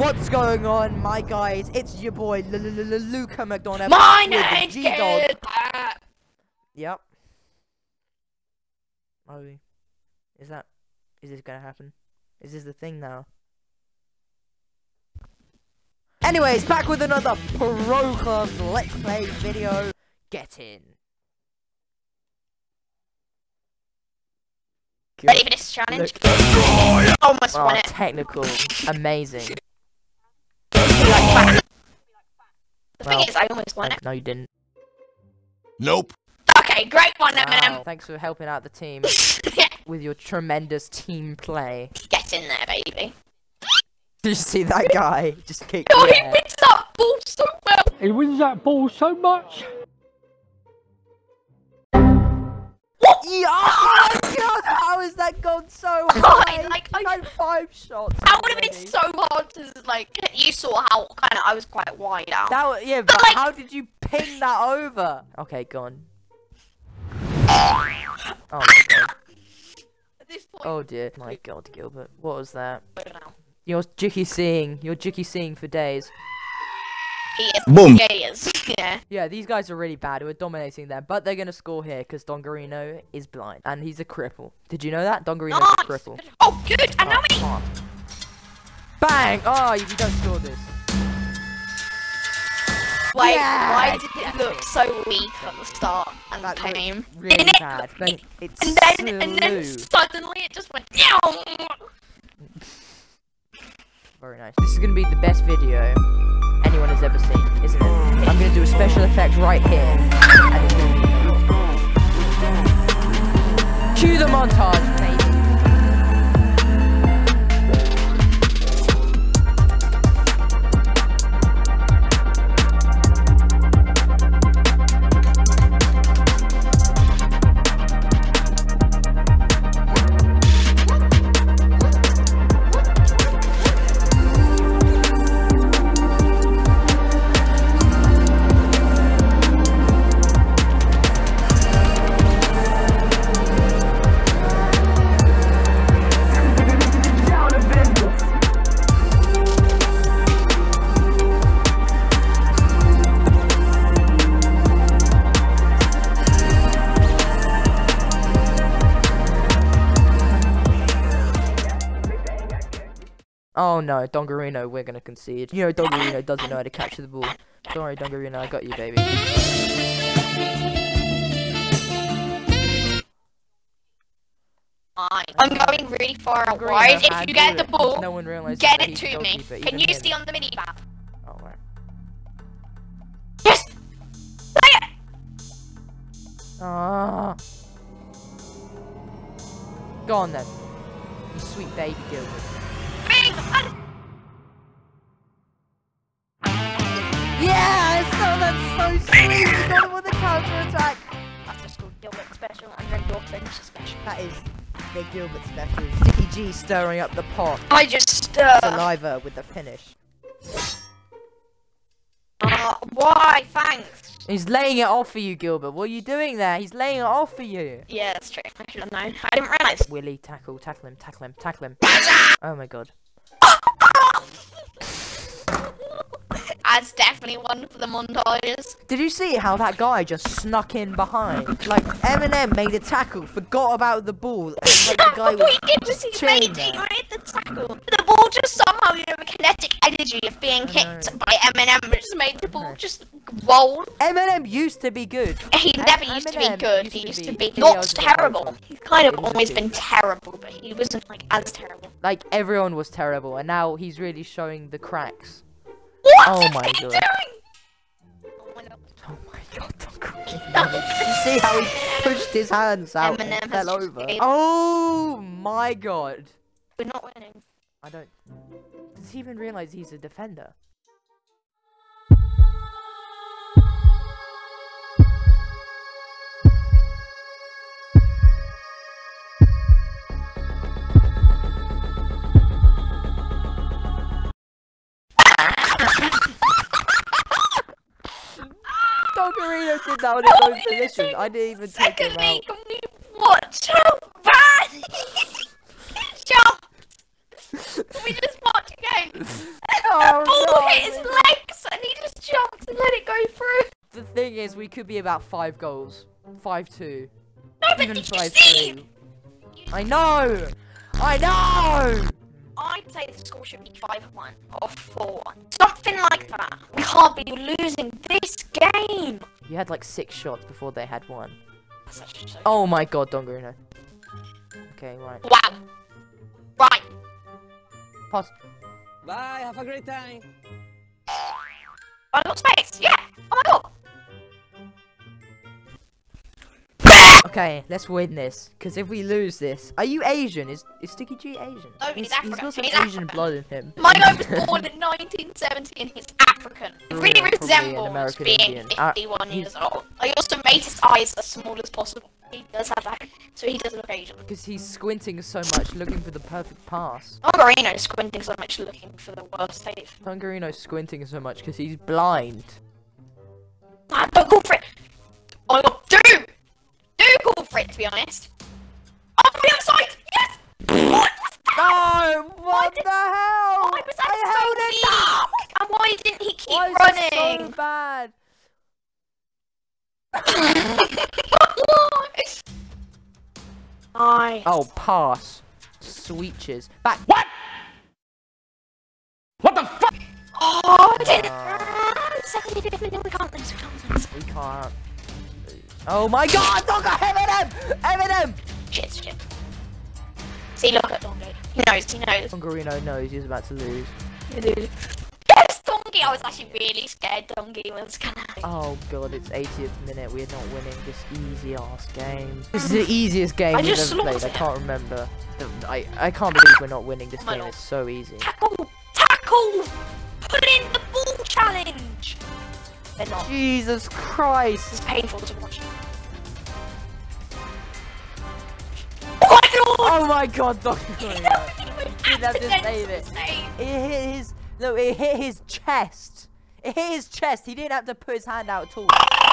What's going on, my guys? It's your boy L -L -L Luca McDonagh. My name's G-Dog. Kid. Yep. Are we? Is that? Is this gonna happen? Is this the thing now? Anyways, back with another Pro Let's Play video. Get in. Ready for this challenge? Look. Almost Oh, won it. technical. Amazing. Thing Well, is, I almost won it. No, you didn't. Nope. Okay, great one, Wow. Eminem. Thanks for helping out the team with your tremendous team play. Get in there, baby. Did you see that guy just kick Oh, he wins that ball so well. He wins that ball so much. Yeah, oh my god, how is that gone so Fine, high? like, I- had five shots. That would have been so hard to like. You saw how kind of I was quite wide out. That was, yeah, but like- how did you ping that over? Okay, gone. Oh my god. At this point, Oh dear. My god, Gilbert. What was that? I don't know. You're jicky seeing. You're jicky seeing for days. he is. Boom. Yeah, he is. Yeah. Yeah, these guys are really bad. We're dominating them, but they're gonna score here because Dongarino is blind and he's a cripple. Did you know that? Dongarino's a cripple. Oh, good. And Oh, now we. come on. Bang! Oh, you, don't score this. Why? Yeah, Why did it look so weak at the start and That came? really Didn't bad. Then it And then, and then suddenly it just went. Meow. Very nice. This is gonna be the best video anyone has ever seen, isn't it? I'm gonna do a special effect right here. And it's gonna be... Cue the montage, Oh no, Dongarino, we're gonna concede. You know Dongarino doesn't know how to capture the ball. Don't worry, Dongarino, I got you, baby. I'm going really far Dongarino wide. If you get the do it 'cause ball, no one realizes get it to me. Can you see on the mini map? Oh, right. Yes. Play it. Ah. Go on then. You sweet baby Gilbert. Bing. And Yes! Oh, that's so sweet! You got him with the counter attack! That's just called Gilbert special, and then your finish special. That is the Gilbert special. Sticky G stirring up the pot. I just uh, Saliva with the finish. uh why? Thanks. He's laying it off for you, Gilbert. What are you doing there? He's laying it off for you. Yeah, that's true. I should have known. I didn't realize. Willie, tackle, tackle him, tackle him, tackle him. Oh my god. That's definitely one for the montages. Did you see how that guy just snuck in behind? Like, Eminem made a tackle, forgot about the ball, and like the guy was we did just he made, he made the tackle. The ball just somehow, you know, the kinetic energy of being kicked by Eminem just made the ball just roll. Eminem used to be good. He never used to be good. used He used be to be three not terrible. He's kind of always been terrible, but he wasn't like as terrible. Like, everyone was terrible, and now he's really showing the cracks. Oh my God. doing? Oh my god. Did you see how he pushed his hands out Eminem and fell over? Oh my god. We're not winning. I don't... Does he even realize he's a defender? Dongarino did that on his own position. I didn't even take him Secondly, out. can we watch how bad! Can we just watch again? Oh, ball no. hit his legs and he just jumped and let it go through. The thing is, we could be about five goals. Five two. No, but Even five three. I know. I know. I'd say the score should be 5 1 or 4 1. Something like that. We can't be losing this game. You had like six shots before they had one. Such a joke. Oh my god, Dongarino. Okay, right. Wow. Right. Pass. Bye, have a great time. I got space. Yeah. Oh my god. Okay, let's win this. Because if we lose this, are you Asian? Is is Sticky G Asian? No, he's he's African. got some He's Asian African. blood in him. My guy was born in 1970 and he's African. He really Probably resembles American being Indian. Uh, 51 he's- years old. I also made his eyes as small as possible. He does have that, so he doesn't look Asian. Because he's squinting so much, looking for the perfect pass. Marino squinting so much looking for the worst save. Dongarino's squinting so much because he's blind. Ah, don't call for it! Oh my god, do! Do call for it, to be honest. Oh, the other side! Yes! What was that? No! What did- the hell? Why was that I held it so up! weak? And why didn't he keep Why is this running? so bad? Nice. Oh, pass. Sweetches. Back. What? What the fuck? Oh, I didn't. Ah. Second, we can't lose, we can't lose. We can't. Oh my god! Look at Eminem! Eminem! Shit, shit. See, look at Donkey. He knows, he knows. Dongarino knows he's about to lose. Yes, Donkey! I was actually really scared Donkey was gonna. Oh god, it's 80th minute. We're not winning this easy ass game. This is the easiest game I we've just ever played. I can't remember. I I can't believe we're not winning this Oh game. lord. It's so easy. Tackle! Tackle! Put in the ball challenge! They're not. Jesus Christ! It's painful to watch. Oh my god! Oh my god, Dongarino! Didn't have to save it. It hit his no, it hit his chest. It hit his chest. He didn't have to put his hand out at all.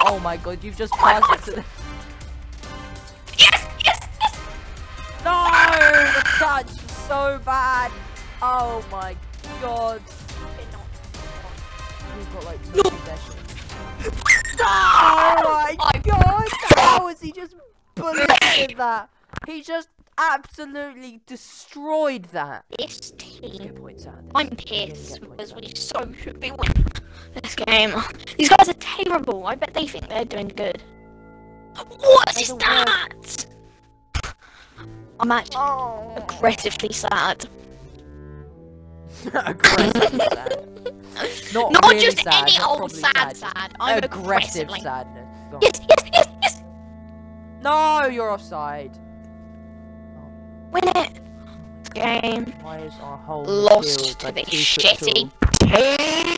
Oh my god, you've just passed it to the Yes! Yes! Yes! No! The touch was so bad. Oh my god. We've got like no possession. Oh my god! How was he just bulleted that? He just absolutely destroyed that. This team. points out. this. I'm pissed because we so should be winning this game. These guys are terrible. I bet they think they're doing good. What is Doesn't work. that? I'm actually Oh. aggressively sad. Aggressive sad. Not, Not really just sad, any old probably sad sad. I'm Aggressive aggressively. sadness. Yes, yes, yes, yes. No, you're offside. Win it. This game Why is our whole lost to the shitty team.